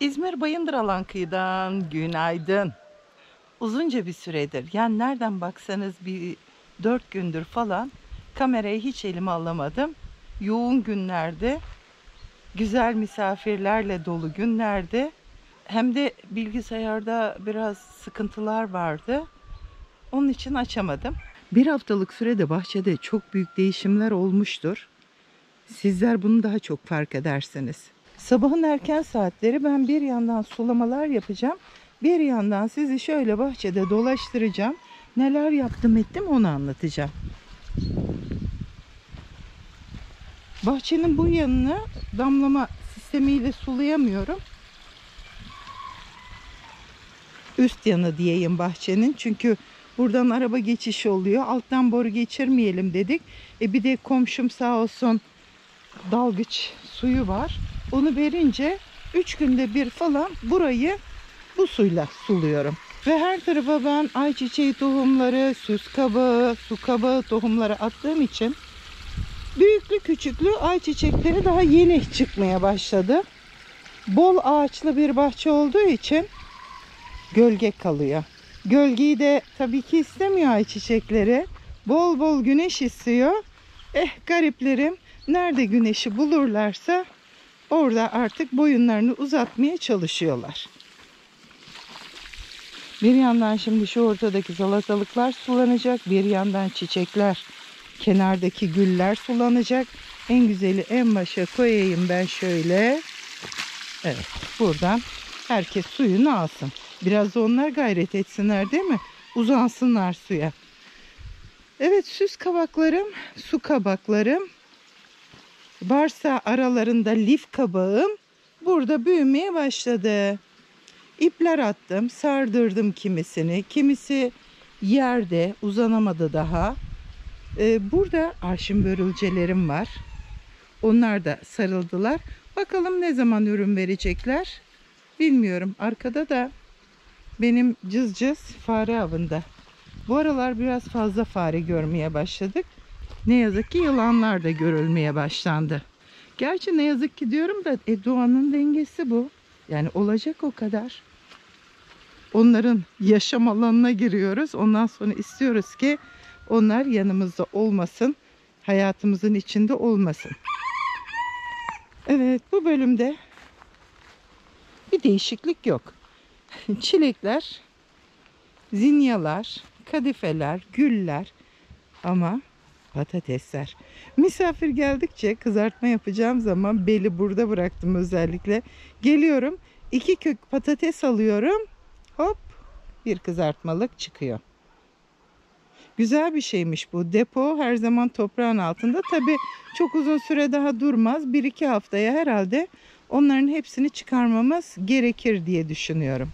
İzmir Bayındır alan kıyıdan günaydın. Uzunca bir süredir yani nereden baksanız bir dört gündür falan kamerayı hiç elime alamadım. Yoğun günlerde, güzel misafirlerle dolu günlerde hem de bilgisayarda biraz sıkıntılar vardı. Onun için açamadım. Bir haftalık sürede bahçede çok büyük değişimler olmuştur. Sizler bunu daha çok fark edersiniz. Sabahın erken saatleri ben bir yandan sulamalar yapacağım. Bir yandan sizi şöyle bahçede dolaştıracağım. Neler yaptım ettim onu anlatacağım. Bahçenin bu yanını damlama sistemiyle sulayamıyorum. Üst yanı diyeyim bahçenin. Çünkü buradan araba geçişi oluyor. Alttan boru geçirmeyelim dedik. E bir de komşum sağ olsun dalgıç suyu var. Onu verince 3 günde bir falan burayı bu suyla suluyorum. Ve her tarafa ben ayçiçeği tohumları, süs kabağı, su kabağı tohumları attığım için büyüklü küçüklü ayçiçekleri daha yeni çıkmaya başladı. Bol ağaçlı bir bahçe olduğu için gölge kalıyor. Gölgeyi de tabii ki istemiyor ayçiçekleri. Bol bol güneş istiyor. Eh gariplerim nerede güneşi bulurlarsa orada artık boyunlarını uzatmaya çalışıyorlar. Bir yandan şimdi şu ortadaki salatalıklar sulanacak. Bir yandan çiçekler, kenardaki güller sulanacak. En güzeli en başa koyayım ben şöyle. Evet buradan herkes suyunu alsın. Biraz da onlar gayret etsinler değil mi? Uzansınlar suya. Evet süs kabaklarım, su kabaklarım, varsa aralarında lif kabağım burada büyümeye başladı. İpler attım, sardırdım kimisini. Kimisi yerde uzanamadı daha. Ee, burada arşın börülcelerim var. Onlar da sarıldılar. Bakalım ne zaman ürün verecekler. Bilmiyorum. Arkada da benim cız cız fare avında. Bu aralar biraz fazla fare görmeye başladık. Ne yazık ki yılanlar da görülmeye başlandı. Gerçi ne yazık ki diyorum da e, doğanın dengesi bu. Yani olacak o kadar. Onların yaşam alanına giriyoruz. Ondan sonra istiyoruz ki onlar yanımızda olmasın. Hayatımızın içinde olmasın. Evet bu bölümde bir değişiklik yok. Çilekler, zinyalar, kadifeler, güller ama patatesler. Misafir geldikçe kızartma yapacağım zaman beli burada bıraktım özellikle. Geliyorum iki kök patates alıyorum. Hop bir kızartmalık çıkıyor. Güzel bir şeymiş bu. Depo her zaman toprağın altında. Tabi çok uzun süre daha durmaz. Bir iki haftaya herhalde onların hepsini çıkarmamız gerekir diye düşünüyorum.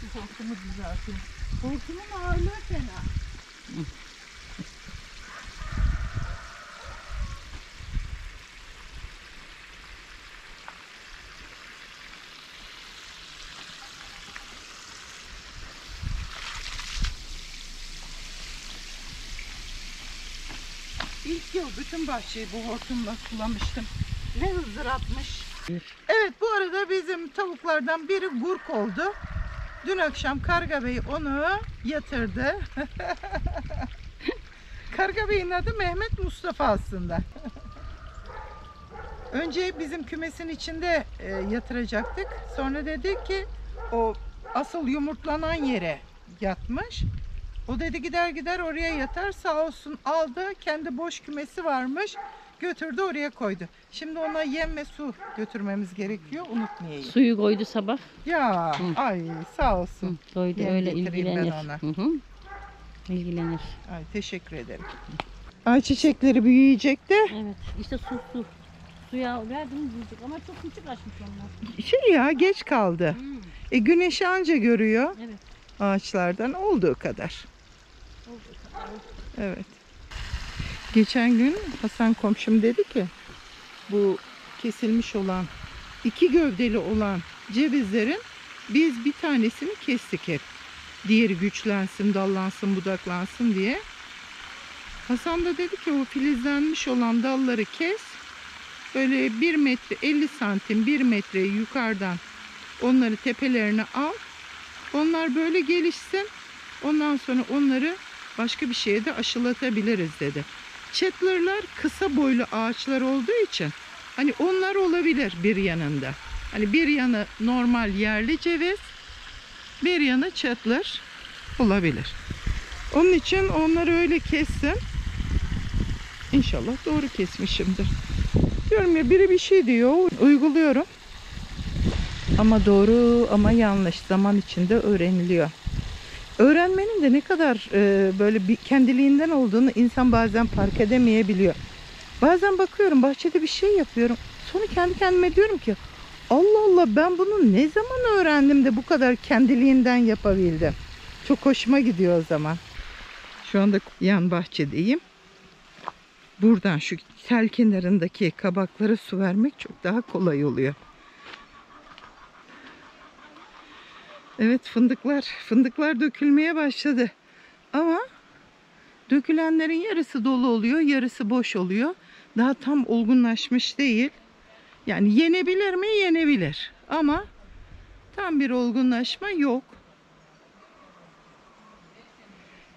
Şu hortumu düzelteyim. Hortumun ağırlığı fena. İlk yıl bütün bahçeyi bu hortumla sulamıştım. Ne hızıratmış. Evet bu arada bizim tavuklardan biri gurk oldu. Dün akşam Karga Bey onu yatırdı. Karga Bey'in adı Mehmet Mustafa aslında. Önce bizim kümesin içinde e, yatıracaktık. Sonra dedi ki o asıl yumurtlanan yere yatmış. O dedi gider gider oraya yatar sağ olsun aldı. Kendi boş kümesi varmış. Götürdü oraya koydu. Şimdi ona yem ve su götürmemiz gerekiyor. Unutmayayım. Suyu koydu sabah. Ya Hı. ay sağ Hı, olsun. koydu Yem öyle getireyim ben ilgilenir. ona. Hı hı. İlgilenir. Ay teşekkür ederim. Ay çiçekleri büyüyecek de Evet. İşte su su. Suya verdim büyüdük ama çok küçük açmış onlar. şey ya geç kaldı. Hmm, E güneşi anca görüyor Evet. ağaçlardan olduğu kadar. Oldu. Tamam. Evet. Geçen gün Hasan komşum dedi ki bu kesilmiş olan iki gövdeli olan cevizlerin biz bir tanesini kestik hep. Diğeri güçlensin, dallansın, budaklansın diye. Hasan da dedi ki o filizlenmiş olan dalları kes. böyle 1 metre 50 santim 1 metre yukarıdan onları tepelerine al. Onlar böyle gelişsin. Ondan sonra onları başka bir şeye de aşılatabiliriz dedi. Chatler'lar kısa boylu ağaçlar olduğu için hani onlar olabilir bir yanında. Hani bir yanı normal yerli ceviz, bir yanı chatler olabilir. Onun için onları öyle kessin. İnşallah doğru kesmişimdir. Diyorum ya biri bir şey diyor, uyguluyorum. Ama doğru ama yanlış zaman içinde öğreniliyor. Öğrenmenin de ne kadar e, böyle bir kendiliğinden olduğunu insan bazen fark edemeyebiliyor. Bazen bakıyorum bahçede bir şey yapıyorum. Sonra kendi kendime diyorum ki Allah Allah ben bunu ne zaman öğrendim de bu kadar kendiliğinden yapabildim. Çok hoşuma gidiyor o zaman. Şu anda yan bahçedeyim. Buradan şu tel kenarındaki kabaklara su vermek çok daha kolay oluyor. Evet fındıklar, fındıklar dökülmeye başladı. Ama dökülenlerin yarısı dolu oluyor, yarısı boş oluyor. Daha tam olgunlaşmış değil. Yani yenebilir mi? Yenebilir. Ama tam bir olgunlaşma yok.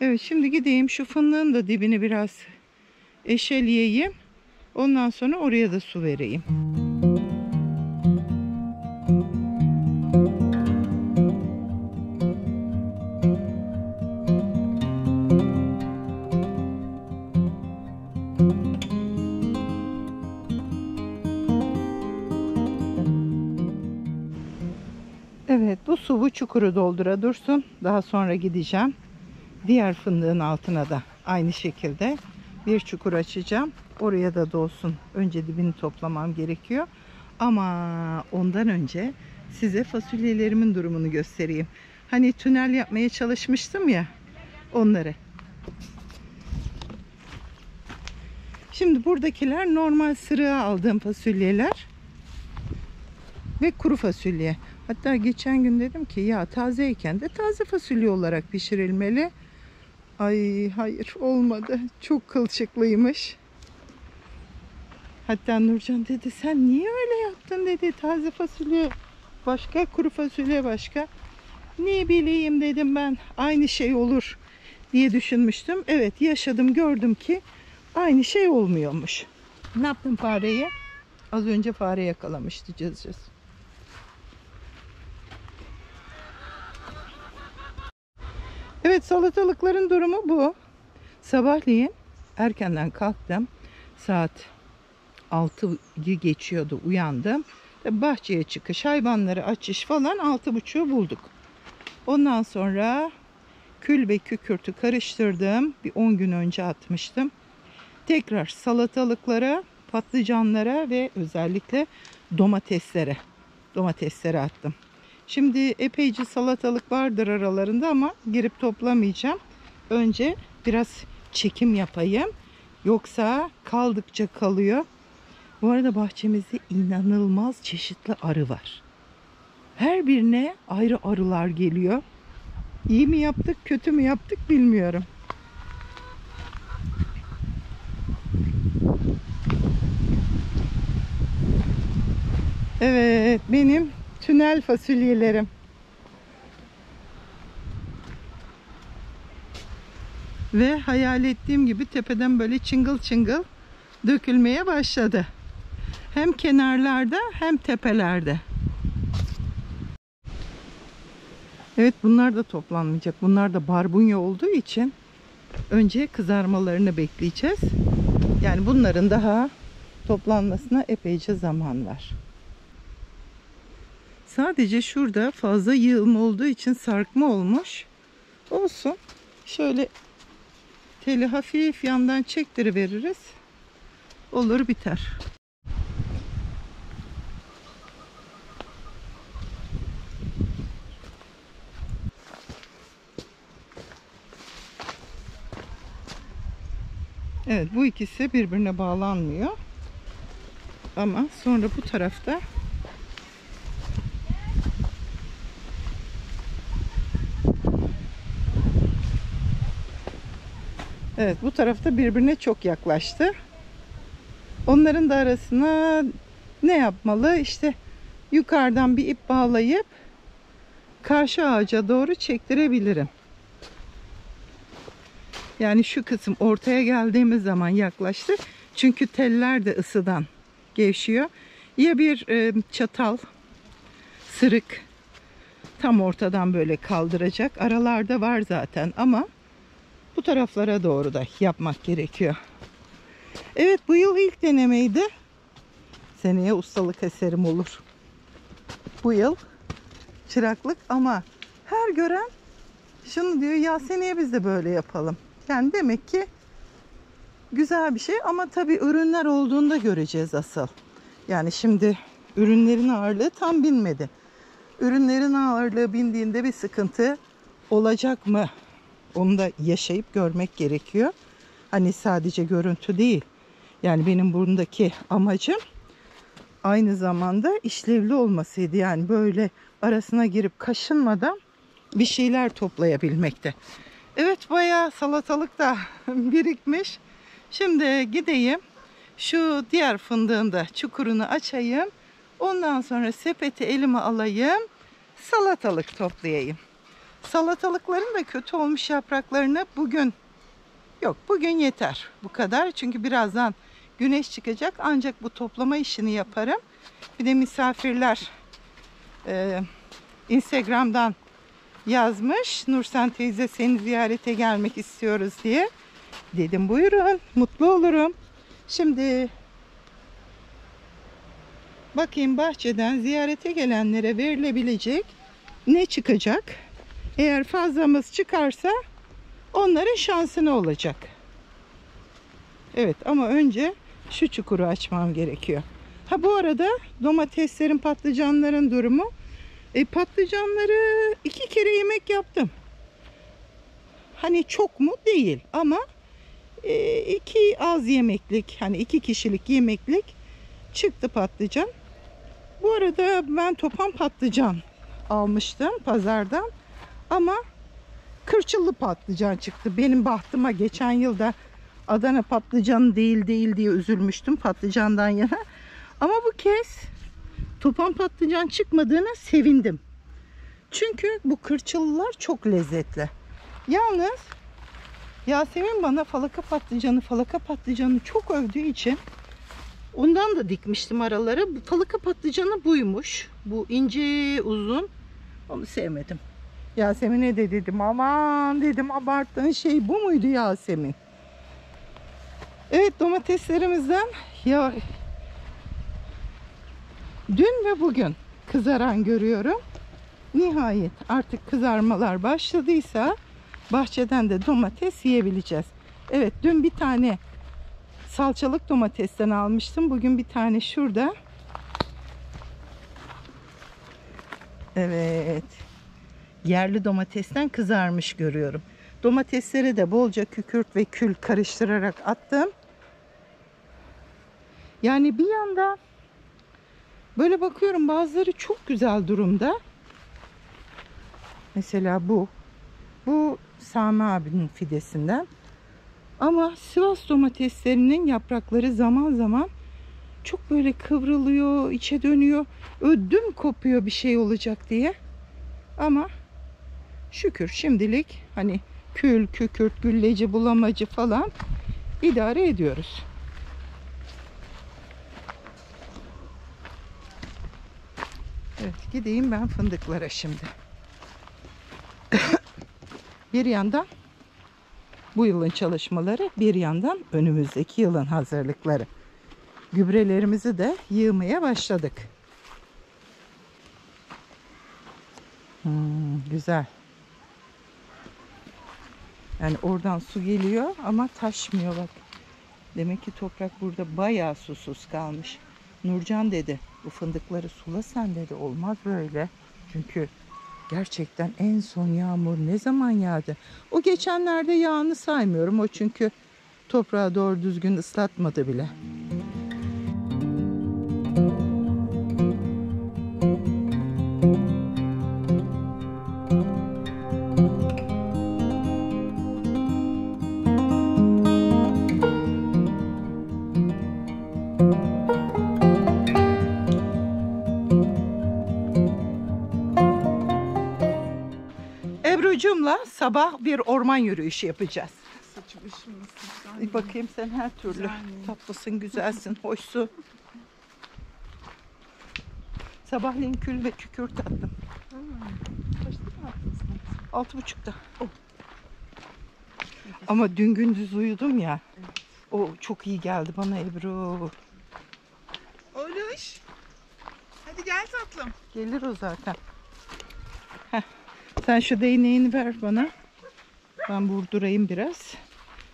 Evet şimdi gideyim şu fındığın da dibini biraz eşeleyeyim. Ondan sonra oraya da su vereyim. Evet bu su bu çukuru doldura dursun. Daha sonra gideceğim. Diğer fındığın altına da aynı şekilde bir çukur açacağım. Oraya da dolsun. Önce dibini toplamam gerekiyor. Ama ondan önce size fasulyelerimin durumunu göstereyim. Hani tünel yapmaya çalışmıştım ya onları. Şimdi buradakiler normal sırığa aldığım fasulyeler ve kuru fasulye. Hatta geçen gün dedim ki ya tazeyken de taze fasulye olarak pişirilmeli. Ay hayır olmadı. Çok kılçıklıymış. Hatta Nurcan dedi sen niye öyle yaptın dedi. Taze fasulye başka, kuru fasulye başka. Ne bileyim dedim ben aynı şey olur diye düşünmüştüm. Evet yaşadım gördüm ki aynı şey olmuyormuş. Ne yaptım fareye? Az önce fare yakalamıştı cız cız. Evet salatalıkların durumu bu. Sabahleyin erkenden kalktım. Saat 6'yı geçiyordu uyandım. Bahçeye çıkış, hayvanları açış falan 6.30'u bulduk. Ondan sonra kül ve kükürtü karıştırdım. Bir 10 gün önce atmıştım. Tekrar salatalıklara, patlıcanlara ve özellikle domateslere domateslere attım. Şimdi epeyce salatalık vardır aralarında ama girip toplamayacağım. Önce biraz çekim yapayım. Yoksa kaldıkça kalıyor. Bu arada bahçemizde inanılmaz çeşitli arı var. Her birine ayrı arılar geliyor. İyi mi yaptık, kötü mü yaptık bilmiyorum. Evet, benim tünel fasulyelerim. Ve hayal ettiğim gibi tepeden böyle çıngıl çıngıl dökülmeye başladı. Hem kenarlarda hem tepelerde. Evet bunlar da toplanmayacak. Bunlar da barbunya olduğu için önce kızarmalarını bekleyeceğiz. Yani bunların daha toplanmasına epeyce zaman var. Sadece şurada fazla yığılma olduğu için sarkma olmuş. Olsun. Şöyle teli hafif yandan çektiriveririz. Olur biter. Evet bu ikisi birbirine bağlanmıyor. Ama sonra bu tarafta Evet bu tarafta birbirine çok yaklaştı. Onların da arasına ne yapmalı? İşte yukarıdan bir ip bağlayıp karşı ağaca doğru çektirebilirim. Yani şu kısım ortaya geldiğimiz zaman yaklaştı. Çünkü teller de ısıdan gevşiyor. Ya bir e, çatal, sırık tam ortadan böyle kaldıracak. Aralarda var zaten ama bu taraflara doğru da yapmak gerekiyor. Evet bu yıl ilk denemeydi. Seneye ustalık eserim olur. Bu yıl çıraklık ama her gören şunu diyor ya seneye biz de böyle yapalım. Yani demek ki güzel bir şey ama tabii ürünler olduğunda göreceğiz asıl. Yani şimdi ürünlerin ağırlığı tam binmedi. Ürünlerin ağırlığı bindiğinde bir sıkıntı olacak mı? Onu da yaşayıp görmek gerekiyor. Hani sadece görüntü değil. Yani benim buradaki amacım aynı zamanda işlevli olmasıydı. Yani böyle arasına girip kaşınmadan bir şeyler toplayabilmekte. Evet bayağı salatalık da birikmiş. Şimdi gideyim şu diğer fındığın da çukurunu açayım. Ondan sonra sepeti elime alayım. Salatalık toplayayım. Salatalıkların da kötü olmuş yapraklarını bugün yok bugün yeter bu kadar. Çünkü birazdan güneş çıkacak ancak bu toplama işini yaparım. Bir de misafirler e, Instagram'dan yazmış. Nursen teyze seni ziyarete gelmek istiyoruz diye. Dedim buyurun mutlu olurum. Şimdi bakayım bahçeden ziyarete gelenlere verilebilecek ne çıkacak? Eğer fazlamız çıkarsa onların şansına olacak. Evet ama önce şu çukuru açmam gerekiyor. Ha bu arada domateslerin, patlıcanların durumu. E, patlıcanları iki kere yemek yaptım. Hani çok mu? Değil ama e, iki az yemeklik, hani iki kişilik yemeklik çıktı patlıcan. Bu arada ben topan patlıcan almıştım pazardan. Ama kırçıllı patlıcan çıktı. Benim bahtıma geçen yılda Adana patlıcanı değil değil diye üzülmüştüm patlıcandan yana. Ama bu kez topan patlıcan çıkmadığına sevindim. Çünkü bu kırçıllılar çok lezzetli. Yalnız Yasemin bana falaka patlıcanı, falaka patlıcanı çok övdüğü için ondan da dikmiştim araları. Bu falaka patlıcanı buymuş. Bu ince uzun. Onu sevmedim. Yasemin'e de dedim aman dedim abarttığın şey bu muydu Yasemin? Evet domateslerimizden ya dün ve bugün kızaran görüyorum. Nihayet artık kızarmalar başladıysa bahçeden de domates yiyebileceğiz. Evet dün bir tane salçalık domatesten almıştım. Bugün bir tane şurada. Evet. Yerli domatesten kızarmış görüyorum. Domatesleri de bolca kükürt ve kül karıştırarak attım. Yani bir yanda böyle bakıyorum bazıları çok güzel durumda. Mesela bu. Bu Sami abinin fidesinden. Ama Sivas domateslerinin yaprakları zaman zaman çok böyle kıvrılıyor, içe dönüyor. Ödüm kopuyor bir şey olacak diye. Ama şükür şimdilik hani kül, kükürt, gülleci, bulamacı falan idare ediyoruz. Evet gideyim ben fındıklara şimdi. bir yandan bu yılın çalışmaları bir yandan önümüzdeki yılın hazırlıkları. Gübrelerimizi de yığmaya başladık. Hmm, güzel. Yani oradan su geliyor ama taşmıyor bak. Demek ki toprak burada bayağı susuz kalmış. Nurcan dedi bu fındıkları sula sen dedi olmaz böyle. Çünkü gerçekten en son yağmur ne zaman yağdı? O geçenlerde yağını saymıyorum o çünkü toprağı doğru düzgün ıslatmadı bile. Ebru'cumla sabah bir orman yürüyüşü yapacağız. Saçım. Bir bakayım sen her türlü Güzel tatlısın, güzelsin, hoşsun. Sabahleyin kül ve kükürt attım. Kaçta mı attın sen? Altı buçukta. Ama dün gündüz uyudum ya. O çok iyi geldi bana Ebru. Oluş. Hadi gel tatlım. Gelir o zaten. Sen şu değneğini ver bana. Ben vurdurayım biraz.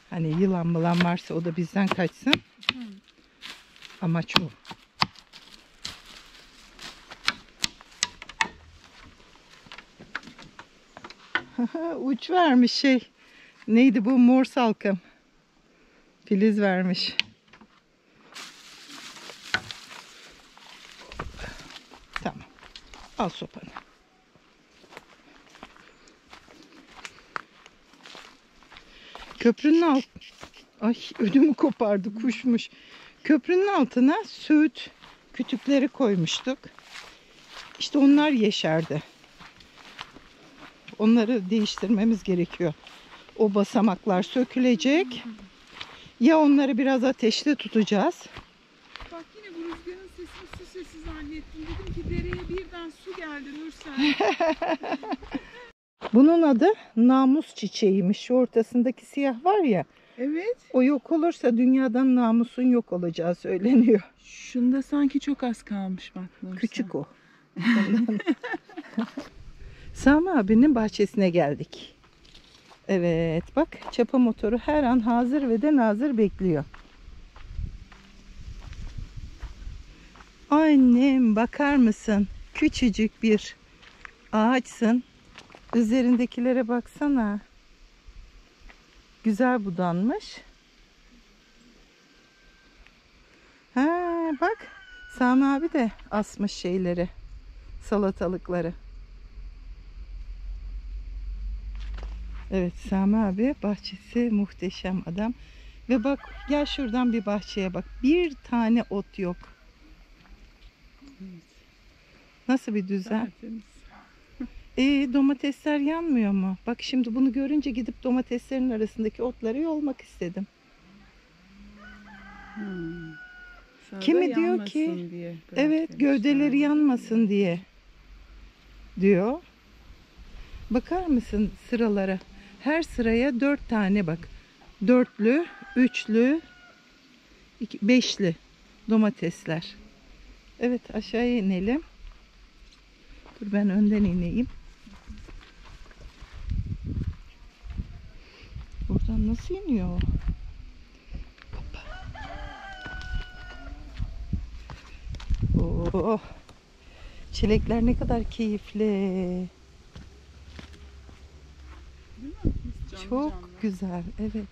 Hani yılan mılan varsa o da bizden kaçsın. Amaç o. Uç vermiş şey. Neydi bu mor salkım. Filiz vermiş. Tamam. Al sopanı. Köprünün alt... Ay ödümü kopardı kuşmuş. Köprünün altına söğüt kütükleri koymuştuk. İşte onlar yeşerdi. Onları değiştirmemiz gerekiyor. O basamaklar sökülecek. Ya onları biraz ateşte tutacağız. Bak yine bu rüzgarın sesini su sesi zannettim. Dedim ki dereye birden su geldi Nursel. Bunun adı namus çiçeğiymiş. Şu ortasındaki siyah var ya. evet. O yok olursa dünyadan namusun yok olacağı söyleniyor. Şunda sanki çok az kalmış bak. Küçük o. Sami abinin bahçesine geldik. Evet bak çapa motoru her an hazır ve de nazır bekliyor. Annem bakar mısın? Küçücük bir ağaçsın. Üzerindekilere baksana. Güzel budanmış. Ha bak Sami abi de asmış şeyleri. Salatalıkları. Evet Sami abi bahçesi muhteşem adam. Ve bak gel şuradan bir bahçeye bak. Bir tane ot yok. Nasıl bir düzen? Tertemiz. E domatesler yanmıyor mu? Bak şimdi bunu görünce gidip domateslerin arasındaki otları yolmak istedim. Hmm. Kimi diyor ki, diye Evet gövdeleri yanmasın diye diyor. Bakar mısın sıralara? Her sıraya dört tane bak. Dörtlü, üçlü, iki, beşli domatesler. Evet aşağıya inelim. Dur ben önden ineyim. Buradan nasıl iniyor? Oh. Çilekler ne kadar keyifli. Canlı Çok canlı. güzel. Evet.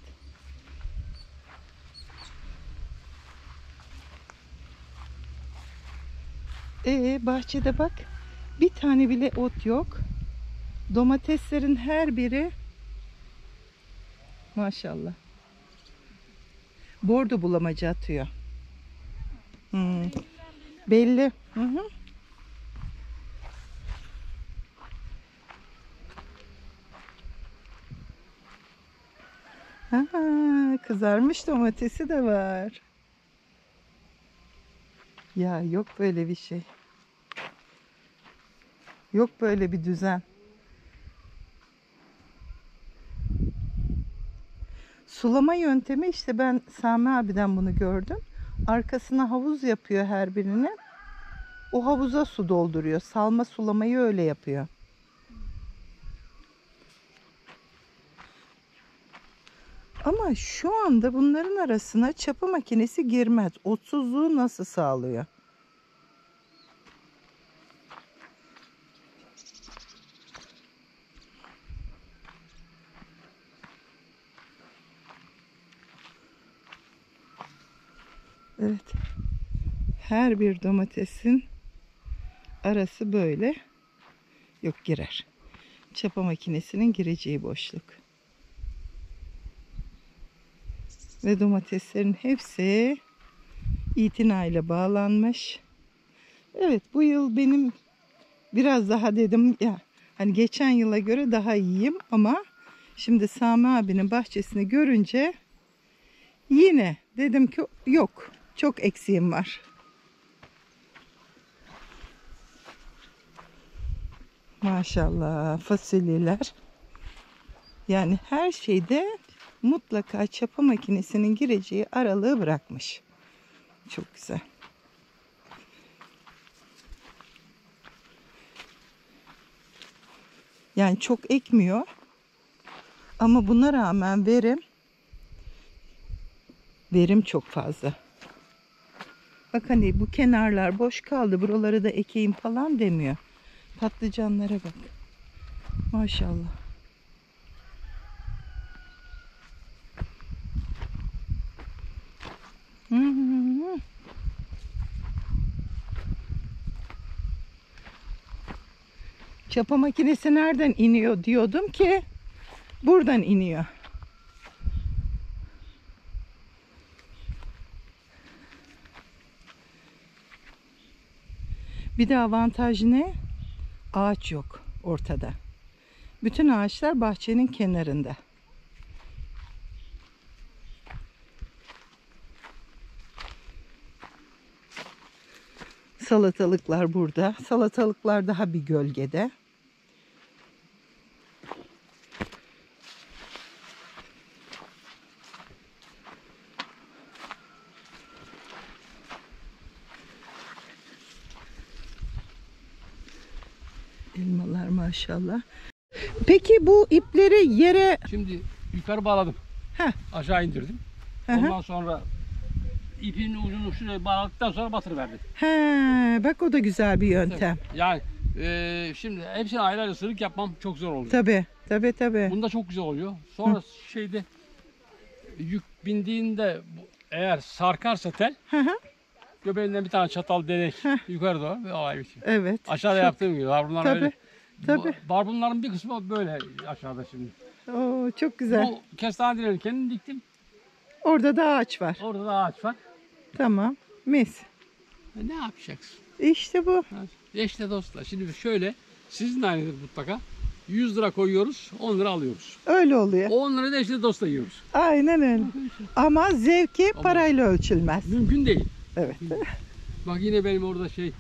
Ee, bahçede bak bir tane bile ot yok. Domateslerin her biri maşallah. Bordo bulamacı atıyor. Hmm. Belli. Hı hı. Ha, kızarmış domatesi de var. Ya yok böyle bir şey. Yok böyle bir düzen. Sulama yöntemi işte ben Sami abiden bunu gördüm. Arkasına havuz yapıyor her birine. O havuza su dolduruyor. Salma sulamayı öyle yapıyor. Ama şu anda bunların arasına çapa makinesi girmez. Otsuzluğu nasıl sağlıyor? Evet. Her bir domatesin arası böyle yok girer. Çapa makinesinin gireceği boşluk. Ve domateslerin hepsi itinayla bağlanmış. Evet bu yıl benim biraz daha dedim ya Hani geçen yıla göre daha iyiyim ama şimdi Sami abinin bahçesini görünce yine dedim ki yok çok eksiğim var. Maşallah fasulyeler. Yani her şeyde mutlaka çapa makinesinin gireceği aralığı bırakmış. Çok güzel. Yani çok ekmiyor. Ama buna rağmen verim verim çok fazla. Bak hani bu kenarlar boş kaldı. Buraları da ekeyim falan demiyor. Patlıcanlara bak. Maşallah. Çapa makinesi nereden iniyor diyordum ki buradan iniyor. Bir de avantaj ne? Ağaç yok ortada. Bütün ağaçlar bahçenin kenarında. Salatalıklar burada. Salatalıklar daha bir gölgede. Elmalar maşallah. Peki bu ipleri yere Şimdi yukarı bağladım. Heh. Aşağı indirdim. Hı hı. Ondan sonra ipin ucunu şuraya bağladıktan sonra batırıverdim. He, bak o da güzel bir yöntem. Yani e, şimdi hepsini ayrı ayrı sırık yapmam çok zor oluyor. Tabi tabi tabi. Bunda çok güzel oluyor. Sonra şeyde yük bindiğinde eğer sarkarsa tel Hı hı, göbeğinden bir tane çatal denek Heh. yukarı doğru ve olay bitiyor. evet. Aşağıda Çok- yaptığım gibi barbunlar Tabii, öyle. Tabii. Bu- Barbunların bir kısmı böyle aşağıda şimdi. Oo, çok güzel. Bu kestane kendim diktim. Orada da ağaç var. Orada da ağaç var. Tamam. Mis. E, ne yapacaksın? İşte bu. Ha, İşte dostlar şimdi şöyle sizin aynıdır mutlaka. 100 lira koyuyoruz 10 lira alıyoruz. Öyle oluyor. 10 lira da işte dosta yiyoruz. Aynen öyle. Ama zevki Ama- parayla ölçülmez. Mümkün değil. Evet. Bak yine benim orada şey e,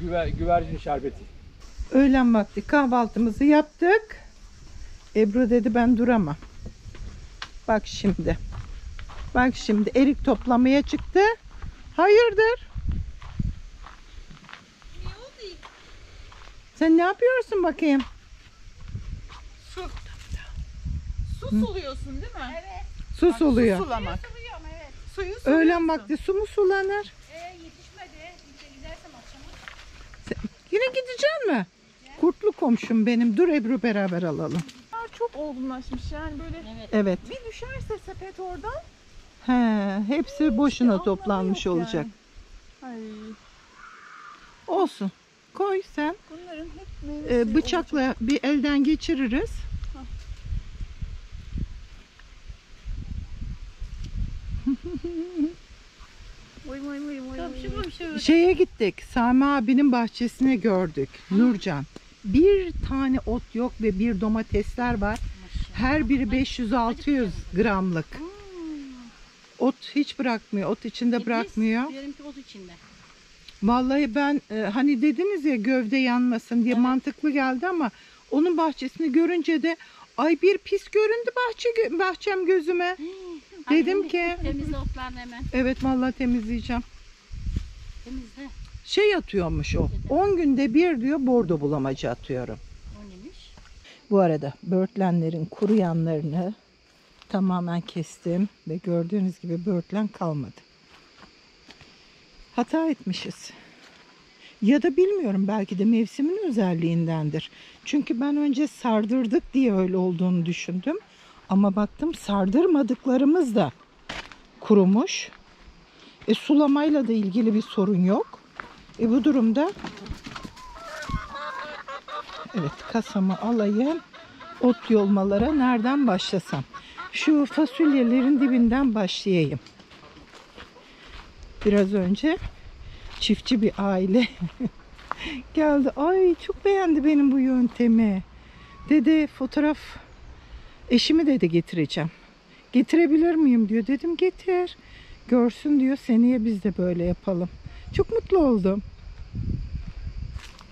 güver, güvercin şerbeti. Öğlen vakti kahvaltımızı yaptık. Ebru dedi ben duramam. Bak şimdi. Bak şimdi erik toplamaya çıktı. Hayırdır? Sen ne yapıyorsun bakayım? Su. Su suluyorsun değil mi? Evet. Su suluyor. Sulamak. Suyu suluyorsun. Öğlen vakti su mu sulanır? Yine gideceksin mi? Kurtlu komşum benim. Dur Ebru beraber alalım. Bunlar çok olgunlaşmış yani böyle Evet. Evet. bir düşerse sepet oradan. He, hepsi boşuna anlamı toplanmış olacak. yani. Ay Olsun. Koy sen. bunların hep Ee, suyu olacak. bıçakla bir elden geçiririz. Vay vay vay. vay. Komşu komşu. Şeye gittik. Sami abinin bahçesine gördük. Nurcan. Bir tane ot yok ve bir domatesler var. Her biri 500-600 gramlık. Ot hiç bırakmıyor. Ot içinde bırakmıyor. Benimki ot içinde. Vallahi ben e, hani dediniz ya gövde yanmasın diye mantıklı geldi ama onun bahçesini görünce de ay bir pis göründü bahçe bahçem gözüme. Dedim ki Temizle otlarını hemen. evet vallahi temizleyeceğim. Temizle. Şey atıyormuş o. 10 günde bir diyor bordo bulamacı atıyorum. O neymiş? Bu arada börtlenlerin kuruyanlarını tamamen kestim ve gördüğünüz gibi börtlen kalmadı. Hata etmişiz. Ya da bilmiyorum belki de mevsimin özelliğindendir. Çünkü ben önce sardırdık diye öyle olduğunu düşündüm. Ama baktım sardırmadıklarımız da kurumuş. E, sulamayla da ilgili bir sorun yok. E, bu durumda Evet kasamı alayım. Ot yolmalara nereden başlasam? Şu fasulyelerin dibinden başlayayım. Biraz önce çiftçi bir aile Geldi. Ay çok beğendi benim bu yöntemi. Dedi fotoğraf eşimi dedi getireceğim. Getirebilir miyim diyor. Dedim getir. Görsün diyor. Seneye biz de böyle yapalım. Çok mutlu oldum.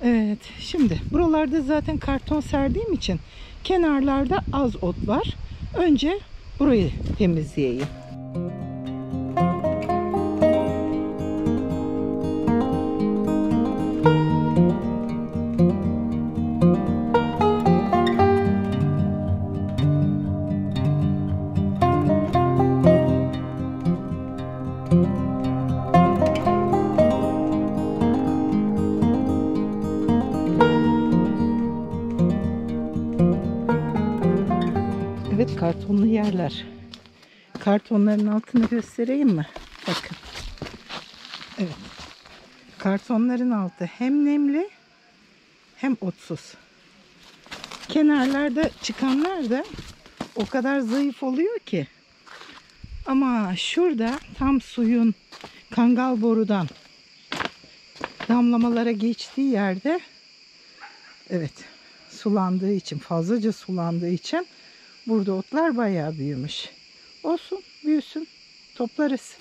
Evet. Şimdi buralarda zaten karton serdiğim için kenarlarda az ot var. Önce burayı temizleyeyim. Kartonların altını göstereyim mi? Bakın. Evet. Kartonların altı hem nemli hem otsuz. Kenarlarda çıkanlar da o kadar zayıf oluyor ki. Ama şurada tam suyun kangal borudan damlamalara geçtiği yerde evet sulandığı için fazlaca sulandığı için Burada otlar bayağı büyümüş. Olsun, büyüsün. Toplarız.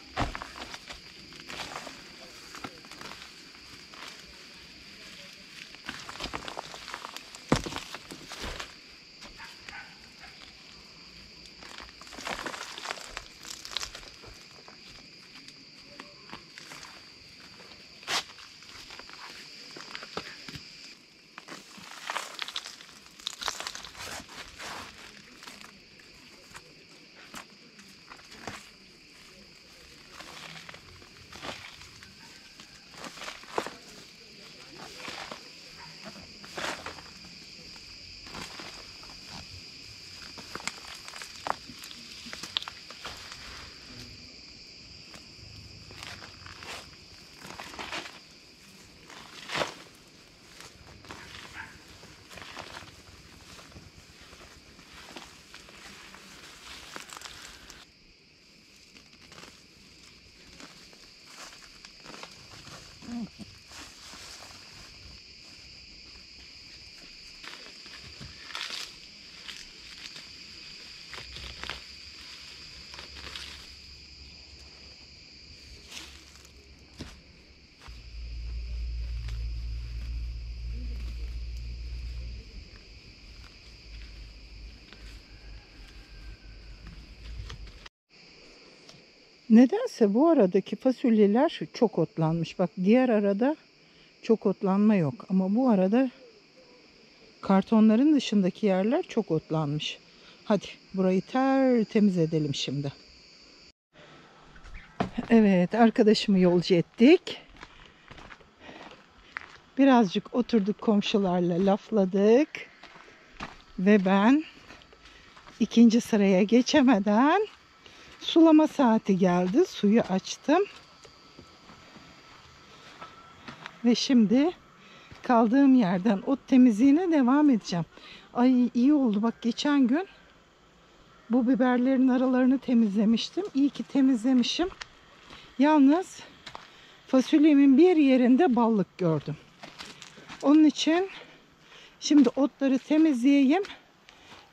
Nedense bu aradaki fasulyeler çok otlanmış. Bak diğer arada çok otlanma yok. Ama bu arada kartonların dışındaki yerler çok otlanmış. Hadi burayı tertemiz edelim şimdi. Evet arkadaşımı yolcu ettik. Birazcık oturduk komşularla lafladık. Ve ben ikinci sıraya geçemeden sulama saati geldi. Suyu açtım. Ve şimdi kaldığım yerden ot temizliğine devam edeceğim. Ay iyi oldu bak geçen gün bu biberlerin aralarını temizlemiştim. İyi ki temizlemişim. Yalnız fasulyemin bir yerinde ballık gördüm. Onun için şimdi otları temizleyeyim.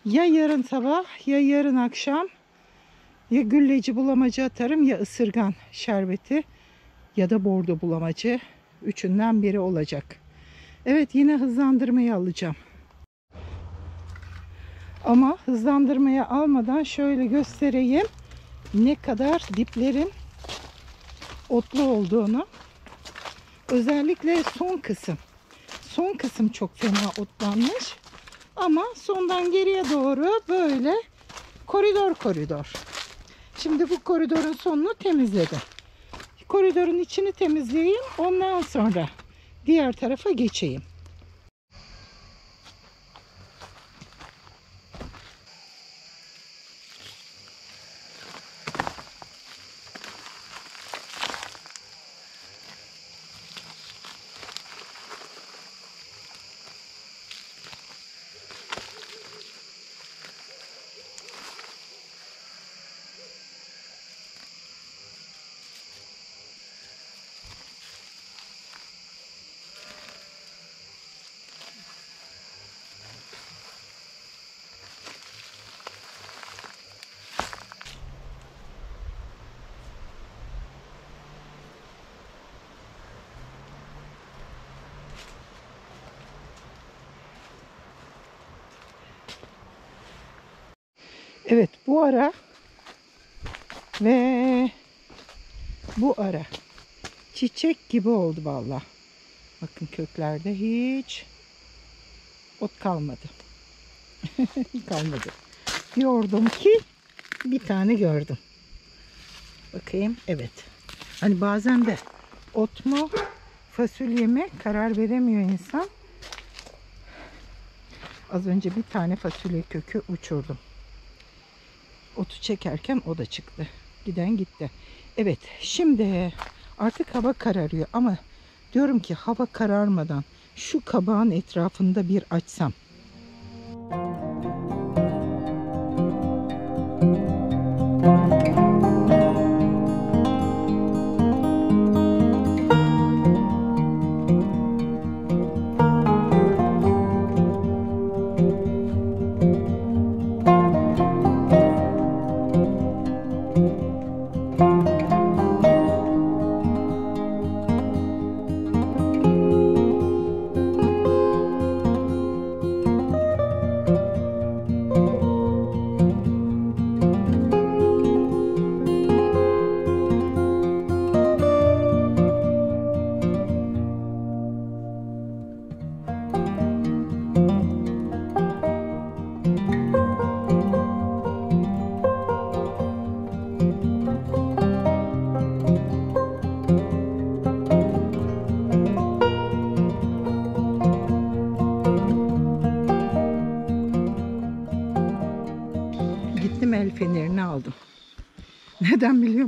Ya yarın sabah ya yarın akşam ya gülleci bulamacı atarım ya ısırgan şerbeti ya da bordo bulamacı. Üçünden biri olacak. Evet yine hızlandırmayı alacağım. Ama hızlandırmaya almadan şöyle göstereyim ne kadar diplerin otlu olduğunu. Özellikle son kısım. Son kısım çok fena otlanmış. Ama sondan geriye doğru böyle koridor koridor. Şimdi bu koridorun sonunu temizledim. Koridorun içini temizleyeyim. Ondan sonra diğer tarafa geçeyim. Bu ara ve bu ara çiçek gibi oldu valla. Bakın köklerde hiç ot kalmadı. kalmadı. Diyordum ki bir tane gördüm. Bakayım evet. Hani bazen de ot mu fasulye mi karar veremiyor insan. Az önce bir tane fasulye kökü uçurdum. Otu çekerken o da çıktı. Giden gitti. Evet şimdi artık hava kararıyor ama diyorum ki hava kararmadan şu kabağın etrafında bir açsam. Gittim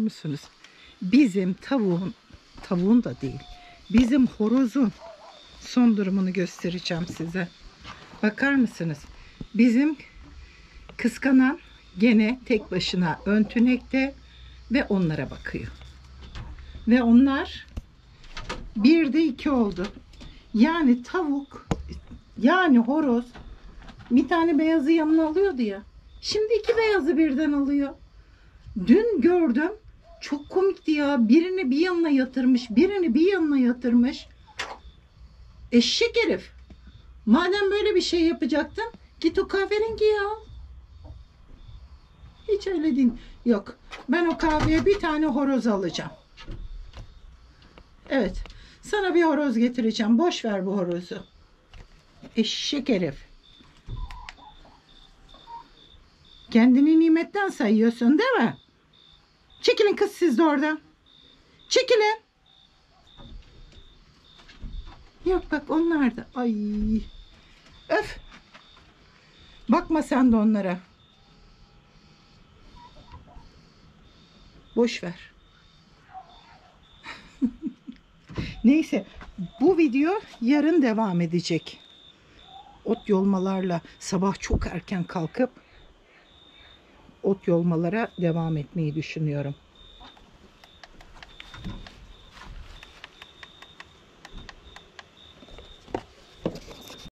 musunuz? Bizim tavuğun, tavuğun da değil, bizim horozun son durumunu göstereceğim size. Bakar mısınız? Bizim kıskanan gene tek başına ön tünekte ve onlara bakıyor. Ve onlar bir de iki oldu. Yani tavuk, yani horoz bir tane beyazı yanına alıyordu ya. Şimdi iki beyazı birden alıyor. Dün gördüm. Çok komikti ya. Birini bir yanına yatırmış, birini bir yanına yatırmış. Eşek herif. Madem böyle bir şey yapacaktın, git o kahverengiyi al. Hiç öyle değil. Yok. Ben o kahveye bir tane horoz alacağım. Evet. Sana bir horoz getireceğim. Boş ver bu horozu. Eşek herif. Kendini nimetten sayıyorsun değil mi? Çekilin kız siz de oradan. Çekilin. Yok bak onlar da. Ay. Öf. Bakma sen de onlara. Boş ver. Neyse bu video yarın devam edecek. Ot yolmalarla sabah çok erken kalkıp ot yolmalara devam etmeyi düşünüyorum.